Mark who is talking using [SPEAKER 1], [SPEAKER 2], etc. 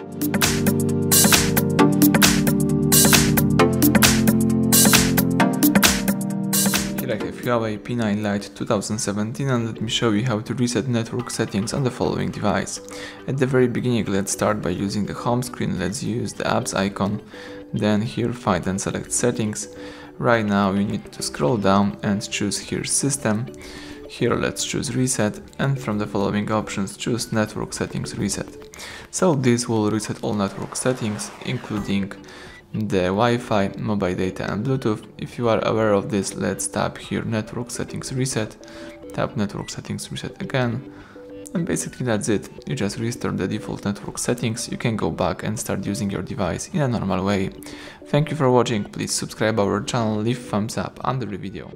[SPEAKER 1] Here I have Huawei P9 Lite 2017 and let me show you how to reset network settings on the following device. At the very beginning let's start by using the home screen, let's use the apps icon, then here find and select settings. Right now you need to scroll down and choose here system. Here let's choose reset and from the following options choose network settings reset. So this will reset all network settings including the Wi-Fi, mobile data and Bluetooth. If you are aware of this, let's tap here network settings reset, tap network settings reset again, and basically that's it. You just restore the default network settings, you can go back and start using your device in a normal way. Thank you for watching, please subscribe our channel, leave thumbs up under the video.